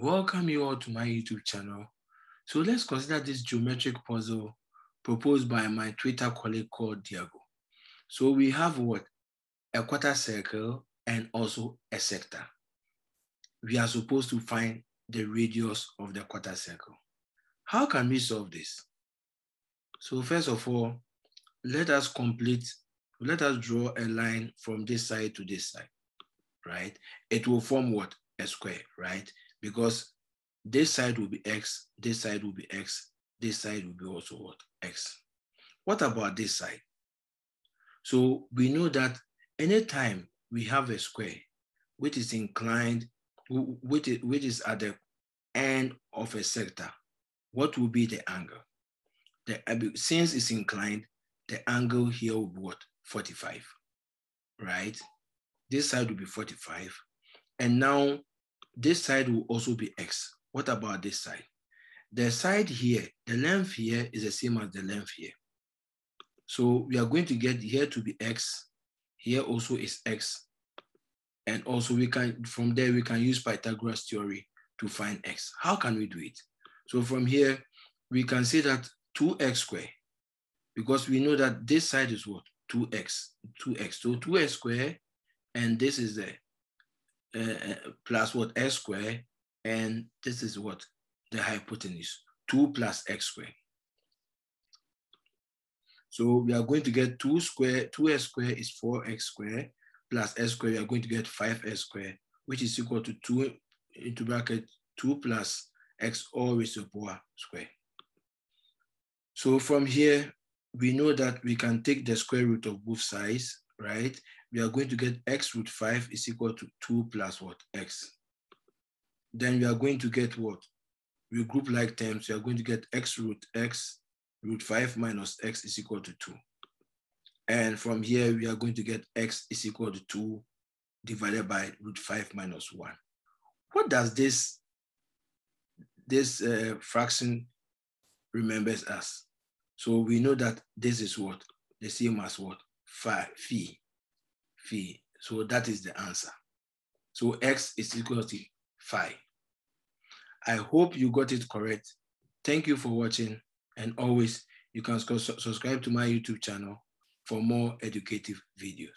Welcome you all to my YouTube channel. So let's consider this geometric puzzle proposed by my Twitter colleague called Diego. So we have what? A quarter circle and also a sector. We are supposed to find the radius of the quarter circle. How can we solve this? So first of all, let us complete, let us draw a line from this side to this side, right? It will form what? A square, right? Because this side will be x, this side will be x, this side will be also what? x. What about this side? So we know that anytime we have a square which is inclined, which is, which is at the end of a sector, what will be the angle? The, uh, since it's inclined, the angle here will be what? 45, right? This side will be 45. And now this side will also be x. What about this side? The side here, the length here is the same as the length here. So we are going to get here to be x, here also is x. And also we can, from there we can use Pythagoras theory to find x. How can we do it? So from here, we can say that 2x squared, because we know that this side is what? 2x, 2x. So 2x squared, and this is the uh, plus what x squared, and this is what the hypotenuse, 2 plus x squared. So we are going to get 2 square, 2x squared is 4x squared, plus x squared, we are going to get 5x squared, which is equal to 2 into bracket 2 plus x all raised to the power square. So from here, we know that we can take the square root of both sides, right? We are going to get x root 5 is equal to 2 plus what? x. Then we are going to get what? We group like terms, we are going to get x root x root 5 minus x is equal to 2. And from here, we are going to get x is equal to 2 divided by root 5 minus 1. What does this, this uh, fraction remembers us? So we know that this is what? The same as what? Phi, phi phi. So that is the answer. So x is equal to phi. I hope you got it correct. Thank you for watching. And always, you can subscribe to my YouTube channel for more educative videos.